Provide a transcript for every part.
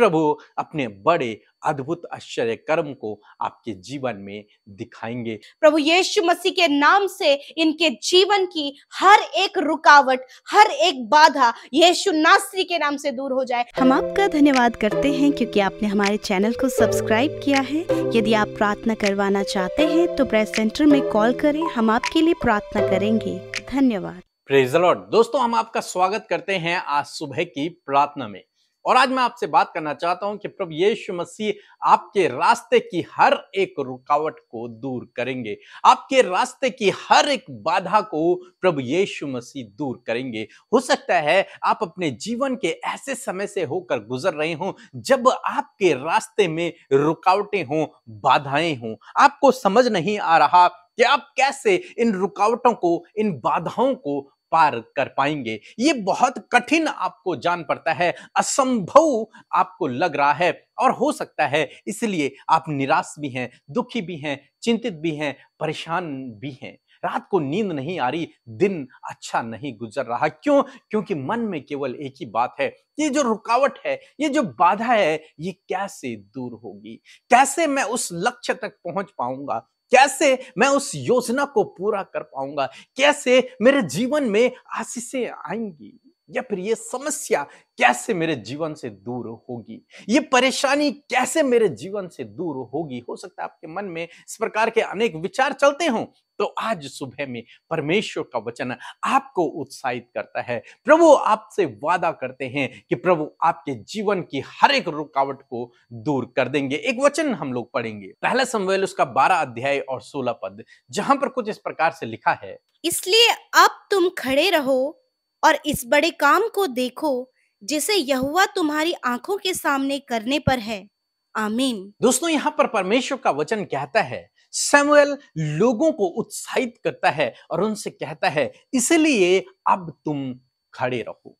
प्रभु अपने बड़े अद्भुत आश्चर्य कर्म को आपके जीवन में दिखाएँगे। प्रभु यीशु मसीह के नाम से इनके जीवन की हर एक रुकावट हर एक बाधा यीशु नासरी के नाम से दूर हो जाए। हम आपका धन्यवाद करते हैं क्योंकि आपने हमारे चैनल को सब्सक्राइब किया है। यदि आप प्रार्थना करवाना चाहते हैं तो प्रेस सेंटर में कॉल करें हम आपके लिए प्रार्थना करेंगे। धन्यवाद। प्रेज लॉर्ड दोस्तों हम आपका स्वागत करते हैं आज सुबह की प्रार्थना में। और आज मैं आपसे बात करना चाहता हूँ कि प्रभु यीशु मसीह आपके रास्ते की हर एक रुकावट को दूर करेंगे। आपके रास्ते की हर एक बाधा को प्रभु यीशु मसीह दूर करेंगे। हो सकता है आप अपने जीवन के ऐसे समय से होकर गुजर रहे हो जब आपके रास्ते में रुकावटें हों, बाधाएँ हों। आपको समझ नहीं आ रहा कि आप कैसे इन रुकावटों को, इन बाधाओं को पार कर पाएँगे। ये बहुत कठिन आपको जान पड़ता है, असंभव आपको लग रहा है और हो सकता है इसलिए आप निराश भी हैं, दुखी भी हैं, चिंतित भी हैं, परेशान भी हैं। रात को नींद नहीं आ रही, दिन अच्छा नहीं गुजर रहा। क्यों? क्योंकि मन में केवल एक ही बात है, ये जो रुकावट है, ये जो बाधा है, ये कैसे दूर होगी? कैसे मैं उस लक्ष्य तक पहुँच पाऊँगा? कैसे मैं उस योजना को पूरा कर पाऊँगा? कैसे मेरे जीवन में आशीषें आएँगी? या फिर ये समस्या कैसे मेरे जीवन से दूर होगी? ये परेशानी कैसे मेरे जीवन से दूर होगी? हो सकता है आपके मन में इस प्रकार के अनेक विचार चलते हों। तो आज सुबह में परमेश्वर का वचन आपको उत्साहित करता है। प्रभु आपसे वादा करते हैं कि प्रभु आपके जीवन की हर एक रुकावट को दूर कर देंगे। एक वचन हम लोग पढ़ेंगे। पहला समवेल उसका बारह अध्याय और सोलह पद, जहाँ पर कुछ इस प्रकार से लिखा है। इसलिए अब तुम खड़े रहो और इस बड़े काम को देखो, जिसे यहुआ तुम्हारी आँखों के सामने करने पर है। आमीन। दोस्तों, यहाँ पर परमेश्वर का वचन कहता है सैमुअल लोगों को उत्साहित करता है और उनसे कहता है, इसलिए अब तुम खड़े रहो।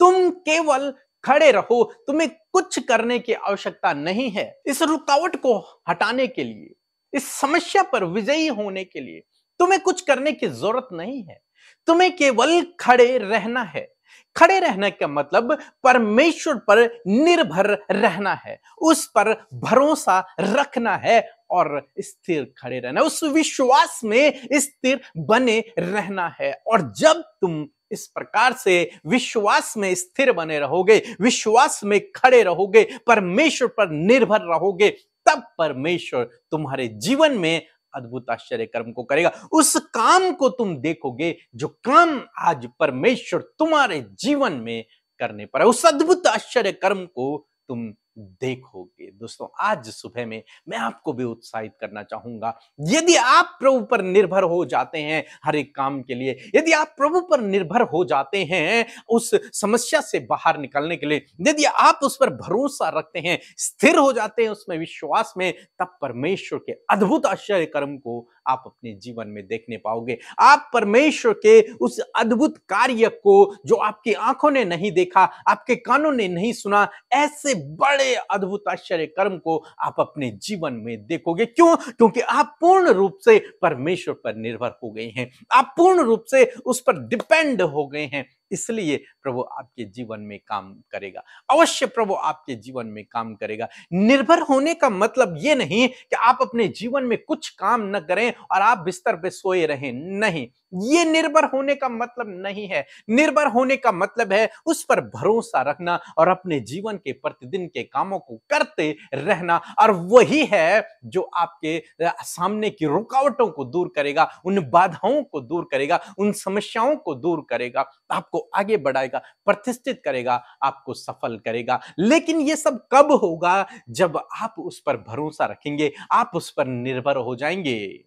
तुम केवल खड़े रहो, तुम्हें कुछ करने की आवश्यकता नहीं है। इस रुकावट को हटाने के लिए, इस समस्या पर विजयी होने के लिए तुम्हें कुछ करने की ज़रूरत नहीं है। तुम्हें केवल खड़े रहना है। खड़े रहने का मतलब परमेश्वर पर निर्भर रहना है, उस पर भरोसा रखना है और स्थिर खड़े रहना उस विश्वास में स्थिर बने रहना है और जब तुम इस प्रकार से विश्वास में स्थिर बने रहोगे, विश्वास में खड़े रहोगे, परमेश्वर पर निर्भर रहोगे, तब परमेश्वर तुम्हारे जीवन में अद्भुत आश्चर्य कर्म को करेगा। उस काम को तुम देखोगे जो काम आज परमेश्वर तुम्हारे जीवन में करने पर है। उस अद्भुत आश्चर्य कर्म को तुम देखोगे दोस्तों, आज सुबह में मैं आपको भी उत्साहित करना चाहूँगा। यदि आप प्रभु पर निर्भर हो जाते हैं हर एक काम के लिए, यदि आप प्रभु पर निर्भर हो जाते हैं उस समस्या से बाहर निकलने के लिए, यदि आप उस पर भरोसा रखते हैं, स्थिर हो जाते हैं उसमें विश्वास में, तब परमेश्वर के अद्भुत आश्चर्य कर्म को आप अपने जीवन में देखने पाओगे। आप परमेश्वर के उस अद्भुत कार्य को जो आपकी आँखों ने नहीं देखा, आपके कानों ने नहीं सुना, ऐसे बड़े अद्भुत आश्चर्य कर्म को आप अपने जीवन में देखोगे। क्यों? क्योंकि आप पूर्ण रूप से परमेश्वर पर निर्भर हो गए हैं। आप पूर्ण रूप से उस पर डिपेंड हो गए हैं। इसलिए प्रभु आपके जीवन में काम करेगा। अवश्य प्रभु आपके जीवन में काम करेगा। निर्भर होने का मतलब ये नहीं कि आप अपने जीवन में कुछ काम न करें और आप बिस्तर पे सोए रहें। नहीं, ये निर्भर होने का मतलब नहीं है। निर्भर होने का मतलब है उस पर भरोसा रखना और अपने जीवन के प्रतिदिन के कामों को करते रहना और वही है जो आपके सामने की रुकावटों को दूर करेगा, उन बाधाओं को दूर करेगा, उन समस्याओं को दूर करेगा। आपको आगे बढ़ाएगा, प्रतिष्ठित करेगा, आपको सफल करेगा। लेकिन ये सब कब होगा? जब आप उस पर भरोसा रखेंगे, आप उस पर निर्भर हो जाएँगे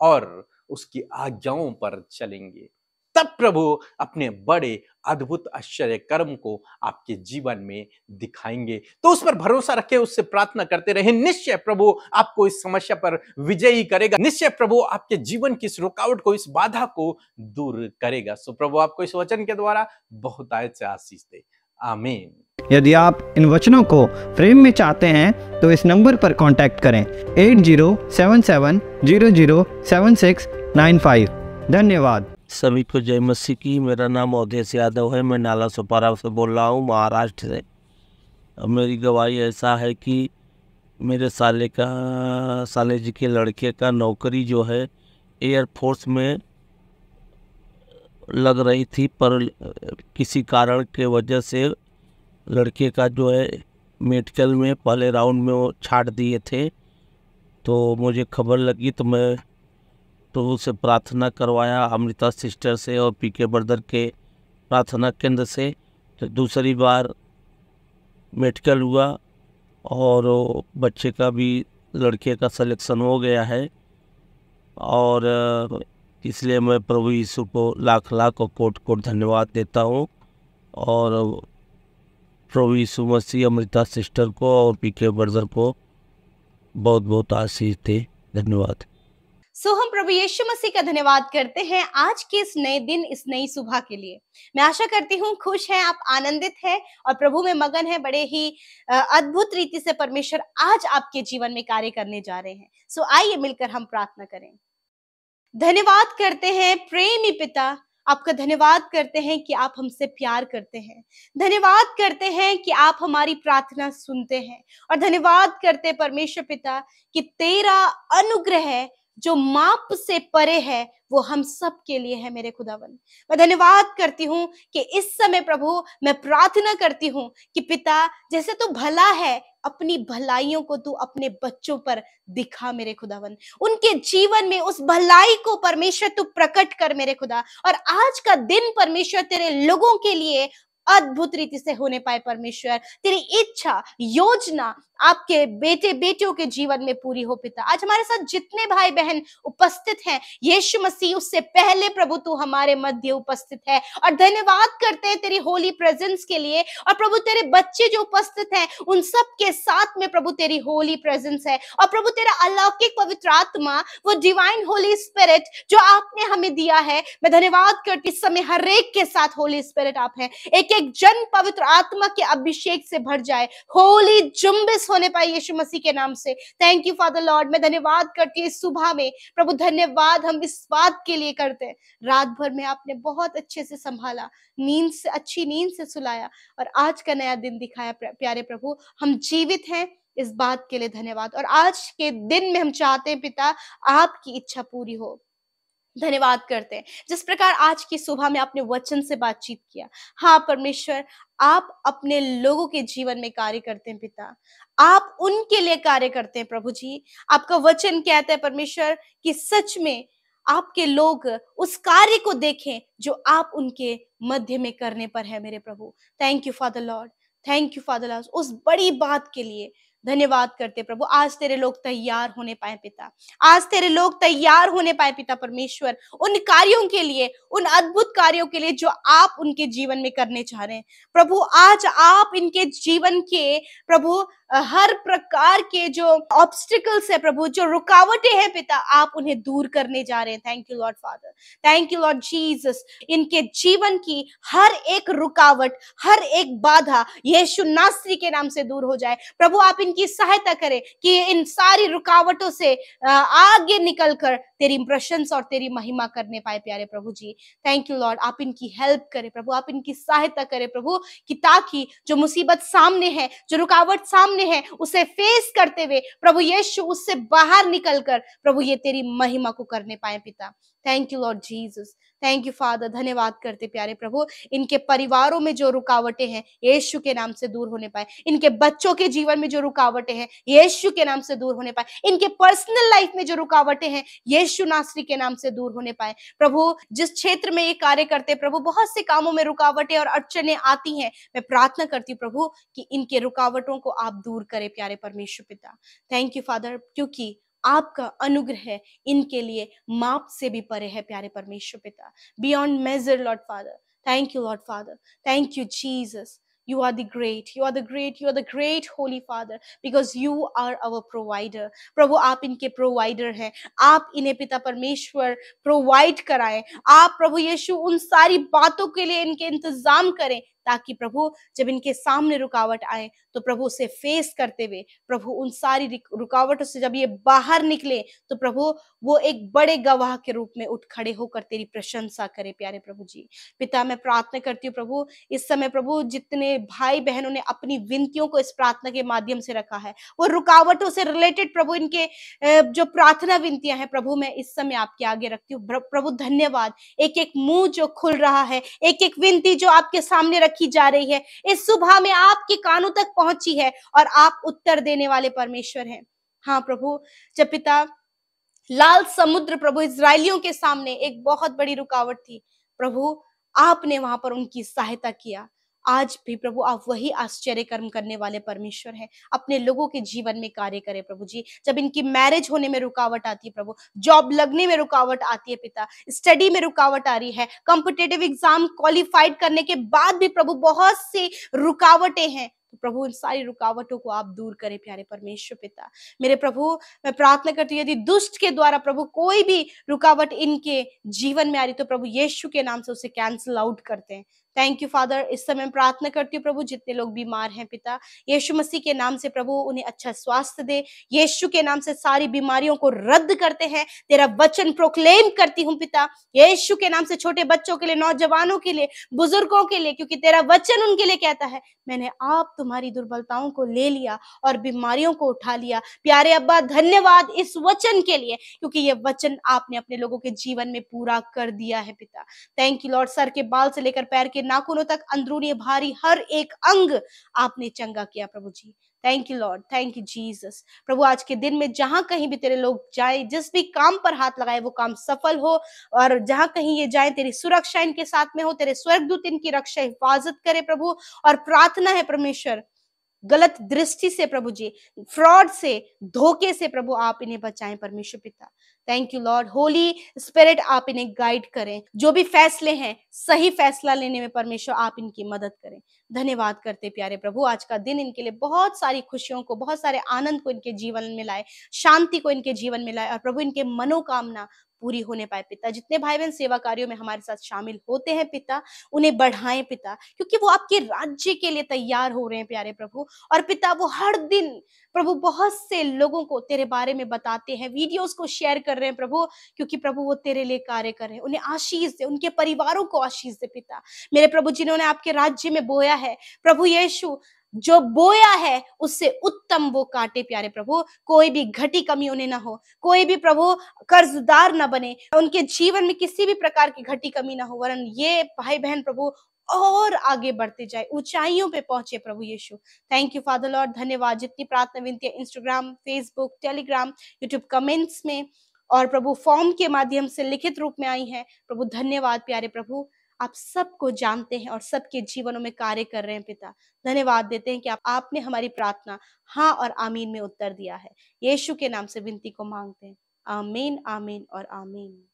और उसकी आज्ञाओं पर चलेंगे। तब प्रभु अपने बड़े अद्भुत आश्चर्य कर्म को आपके जीवन में दिखाएँगे। तो उस पर भरोसा रखे, उससे प्रार्थना करते रहे, निश्चय प्रभु आपको इस समस्या पर विजयी करेगा। निश्चय प्रभु आपके जीवन की इस रुकावट को, इस बाधा को दूर करेगा। सो प्रभु आपको इस वचन के द्वारा बहुत आयत से आशीष दे। आमीन। यदि आप इन वचनों को फ्रेम में चाहते हैं तो इस नंबर पर कांटेक्ट करें। Eight zero seven seven zero zero seven six nine five. धन्यवाद। सभी को जय मसीह की। मेरा नाम अवधेश यादव है। मैं नाला सुपारा से बोल रहा हूँ, महाराष्ट्र से। मेरी गवाही ऐसा है कि मेरे साले का, साले जी के लड़के का नौकरी जो है एयरफोर्स में लग रही थी, पर किसी कारण के वजह से लड़के का जो है, मेडिकल में पहले राउंड में वो छाट दिए थे। तो मुझे खबर लगी तो मैं तो उसे प्रार्थना करवाया अमृता सिस्टर से और पी के ब्रदर के प्रार्थना केंद्र से। तो दूसरी बार मेडिकल हुआ और बच्चे का भी, लड़के का सिलेक्शन हो गया है। और इसलिए मैं प्रभु यीशु को लाख लाख और कोट कोट धन्यवाद देता हूँ और प्रभु यीशु मसीह अमृता सिस्टर को और पी के ब्रदर को बहुत बहुत आशीष थे धन्यवाद। सो हम प्रभु यीशु मसीह का धन्यवाद करते हैं आज के इस नए दिन, इस नई सुबह के लिए। मैं आशा करती हूँ खुश हैं, आप आनंदित हैं और प्रभु में मगन है, बड़े ही अद्भुत रीति से परमेश्वर आज आपके जीवन में कार्य करने जा रहे हैं। सो आइए मिलकर हम प्रार्थना करें। धन्यवाद करते हैं प्रेमी पिता, आपका धन्यवाद करते हैं कि आप हमसे प्यार करते हैं। धन्यवाद करते हैं कि आप हमारी प्रार्थना सुनते हैं। और धन्यवाद करते परमेश्वर पिता कि तेरा अनुग्रह है जो माप से परे है, वो हम सब के लिए है मेरे खुदावन। मैं धन्यवाद करती हूँ कि इस समय प्रभु मैं प्रार्थना करती हूँ कि पिता, जैसे तू भला है, अपनी भलाइयों को तू अपने बच्चों पर दिखा मेरे खुदावन। उनके जीवन में उस भलाई को परमेश्वर तू प्रकट कर मेरे खुदा। और आज का दिन परमेश्वर तेरे लोगों के लिए अद्भुत रीति से होने पाए परमेश्वर। तेरी इच्छा, योजना आपके बेटे, बेटियों के जीवन में पूरी हो पिता। आज हमारे साथ जितने भाई बहन उपस्थित हैं, यीशु मसीह, उससे पहले प्रभु तू हमारे मध्य उपस्थित है। और धन्यवाद करते हैं तेरी होली प्रेजेंस के लिए। और प्रभु, तेरे बच्चे जो उपस्थित हैं, उन सब के साथ में प्रभु तेरी होली प्रेजेंस है। और प्रभु, तेरा अलौकिक पवित्र आत्मा, वो डिवाइन होली स्पिरिट जो आपने हमें दिया है, मैं धन्यवाद करती इस समय हर एक के साथ होली स्पिरिट आप हैं। एक एक जन पवित्र आत्मा के अभिषेक से भर जाए। होली जुम्बिस होने पाए यीशु मसीह के नाम से। थैंक यू फादर लॉर्ड मैं धन्यवाद करती हूँ इस सुबह में। प्रभु, धन्यवाद हम इस बात के लिए करते हैं। रात भर में आपने बहुत अच्छे से संभाला, नींद से, अच्छी नींद से सुलाया और आज का नया दिन दिखाया प्यारे प्रभु। हम जीवित हैं इस बात के लिए धन्यवाद। और आज के दिन में हम चाहते हैं पिता, आपकी इच्छा पूरी हो। धन्यवाद करते हैं। जिस प्रकार आज की सुबह में आपने वचन से बातचीत किया हाँ परमेश्वर, आप अपने लोगों के जीवन में कार्य करते हैं पिता। आप उनके लिए कार्य करते हैं प्रभु जी। आपका वचन कहता है परमेश्वर कि सच में आपके लोग उस कार्य को देखें जो आप उनके मध्य में करने पर है मेरे प्रभु। Thank you father lord thank you father lord उस बड़ी बात के लिए धन्यवाद करते प्रभु। आज तेरे लोग तैयार होने पाए पिता। आज तेरे लोग तैयार होने पाए पिता परमेश्वर। उन कार्यों के लिए, उन अद्भुत कार्यों के लिए जो आप उनके जीवन में करने चाह रहे हैं। प्रभु, आज आप इनके जीवन के, प्रभु हर प्रकार के जो ऑब्स्टिकल्स है प्रभु, जो रुकावटें हैं पिता, आप उन्हें दूर करने जा रहे हैं। Thank you lord father thank you lord Jesus इनके जीवन की हर एक रुकावट, हर एक बाधा यीशु नासरी के नाम से दूर हो जाए। प्रभु, आप इनकी सहायता करें कि इन सारी रुकावटों से आगे निकलकर तेरी इंप्रेशन और तेरी महिमा करने पाए प्यारे प्रभु जी। थैंक यू लॉर्ड आप इनकी हेल्प करें प्रभु। आप इनकी सहायता करें प्रभु कि ताकि जो मुसीबत सामने है, जो रुकावट सामने है, उसे फेस करते हुए प्रभु यीशु उससे बाहर निकलकर प्रभु ये तेरी महिमा को करने पाए पिता। Thank you lord Jesus thank you father धन्यवाद करते प्यारे प्रभु। इनके परिवारों में जो रुकावटें हैं, यीशु के नाम से दूर होने पाए। इनके बच्चों के जीवन में जो रुकावटें हैं, यीशु के नाम से दूर होने पाए। इनके पर्सनल लाइफ में जो रुकावटें हैं, यीशु नासरी के नाम से दूर होने पाए। प्रभु, जिस क्षेत्र में ये कार्य करते प्रभु, बहुत से कामों में रुकावटें और अड़चने आती हैं। मैं प्रार्थना करती हूँ, प्रभु, कि इनके रुकावटों को आप दूर करें, प्यारे परमेश्वर पिता। थैंक यू फादर क्योंकि आपका अनुग्रह इनके लिए माप से भी परे है प्यारे परमेश्वर पिता। Beyond measure lord father thank you lord father thank you Jesus You are the great, you are the great, you are the great Holy Father because you are our provider. प्रभु आप इनके प्रोवाइडर हैं। आप इन्हें पिता परमेश्वर provide कराएँ। आप प्रभु यीशु उन सारी बातों के लिए इनके इंतज़ाम करें। ताकि प्रभु जब इनके सामने रुकावट आए तो प्रभु उसे फेस करते हुए, प्रभु उन सारी रुकावटों से जब ये बाहर निकले तो प्रभु वो एक बड़े गवाह के रूप में उठ खड़े होकर तेरी प्रशंसा करे, प्यारे प्रभु जी। पिता, मैं प्रार्थना करती हूँ प्रभु, इस समय प्रभु जितने भाई बहनों ने अपनी विनतियों को इस प्रार्थना के माध्यम से रखा है, वो रुकावटों से रिलेटेड प्रभु इनके जो प्रार्थना विनतियाँ हैं, प्रभु मैं इस समय आपके आगे रखती हूँ। प्रभु धन्यवाद। एक एक मुँह जो खुल रहा है एक एक विनती जो आपके सामने रखी जा रही है। इस सुबह में आपके कानों तक पहुँची है और आप उत्तर देने वाले परमेश्वर हैं। हाँ प्रभु, जब पिता लाल समुद्र प्रभु इसराइलियों के सामने एक बहुत बड़ी रुकावट थी, प्रभु आपने वहाँ पर उनकी सहायता किया। आज भी प्रभु आप वही आश्चर्य कर्म करने वाले परमेश्वर हैं। अपने लोगों के जीवन में कार्य करें प्रभु जी। जब इनकी मैरिज होने में रुकावट आती है प्रभु, जॉब लगने में रुकावट आती है पिता, स्टडी में रुकावट आ रही है कॉम्पिटेटिव एग्ज़ाम क्वालिफाइड करने के बाद भी प्रभु बहुत सी रुकावटें हैं। तो प्रभु, इन सारी रुकावटों को आप दूर करें प्यारे परमेश्वर पिता। मेरे प्रभु, मैं प्रार्थना करती हूँ, यदि दुष्ट के द्वारा प्रभु कोई भी रुकावट इनके जीवन में आ रही तो प्रभु यीशु के नाम से उसे कैंसिल आउट करते हैं। थैंक यू फादर इस समय प्रार्थना करती हूँ, प्रभु, जितने लोग बीमार हैं पिता, यीशु मसीह के नाम से प्रभु उन्हें अच्छा स्वास्थ्य दे। यीशु के नाम से सारी बीमारियों को रद्द करते हैं। तेरा वचन प्रोक्लेम करती हूँ पिता, यीशु के नाम से छोटे बच्चों के लिए, नौजवानों के लिए, बुज़ुर्गों के लिए, क्योंकि तेरा वचन उनके लिए कहता है, मैंने आप तुम्हारी दुर्बलताओं को ले लिया और बीमारियों को उठा लिया। प्यारे अब्बा, धन्यवाद इस वचन के लिए, क्योंकि ये वचन आपने अपने लोगों के जीवन में पूरा कर दिया है पिता। थैंक यू लॉर्ड सर के बाल से लेकर पैर के नाखूनों तक अंदरूनी भारी हर एक अंग आपने चंगा किया, प्रभु जी। Thank you lord thank you Jesus प्रभु, आज के दिन में जहाँ कहीं भी तेरे लोग जाए, जिस भी काम पर हाथ लगाए, वो काम सफल हो। और जहाँ कहीं ये जाए, तेरी सुरक्षा इनके साथ में हो, तेरे स्वर्गदूत इनकी रक्षा, हिफाजत करे, प्रभु। और प्रार्थना है परमेश्वर गलत दृष्टि से प्रभु जी, फ्रॉड से, धोखे से प्रभु आप इन्हें बचाएँ, परमेश्वर पिता। Thank you lord holy spirit आप इन्हें गाइड करें। जो भी फैसले हैं, सही फैसला लेने में परमेश्वर आप इनकी मदद करें। धन्यवाद करते प्यारे प्रभु, आज का दिन इनके लिए बहुत सारी खुशियों को, बहुत सारे आनंद को इनके जीवन में लाए, शांति को इनके जीवन में लाए, और प्रभु इनके मनोकामना पूरी होने पाए पिता। जितने भाई बहन सेवा कार्यों में हमारे साथ शामिल होते हैं पिता, उन्हें बढ़ाएँ पिता, क्योंकि वो आपके राज्य के लिए तैयार हो रहे हैं प्यारे प्रभु। और पिता, वो हर दिन प्रभु बहुत से लोगों को तेरे बारे में बताते हैं, वीडियोस को शेयर कर रहे हैं प्रभु, क्योंकि प्रभु वो तेरे लिए कार्य कर रहे हैं। उन्हें आशीष दे, उनके परिवारों को आशीष दे पिता। मेरे प्रभु, जिन्होंने आपके राज्य में बोया है, प्रभु यीशु जो बोया है, उससे उत्तम वो काटे, प्यारे प्रभु। कोई भी घटी कमी उन्हें ना हो, कोई भी प्रभु कर्जदार ना बने, उनके जीवन में किसी भी प्रकार की घटी कमी ना हो, वरन ये भाई बहन प्रभु और आगे बढ़ते जाए, ऊंचाइयों पे पहुँचे प्रभु Yeshu. Thank you father lord धन्यवाद। जितनी प्रार्थना विनती है Instagram Facebook Telegram YouTube comments में और प्रभु फॉर्म के माध्यम से लिखित रूप में आई है, प्रभु धन्यवाद, प्यारे प्रभु। आप सबको जानते हैं और सबके जीवनों में कार्य कर रहे हैं पिता। धन्यवाद देते हैं कि आप, आपने हमारी प्रार्थना हाँ और आमीन में उत्तर दिया है। यीशु के नाम से विनती को मांगते हैं। आमीन आमीन और आमीन।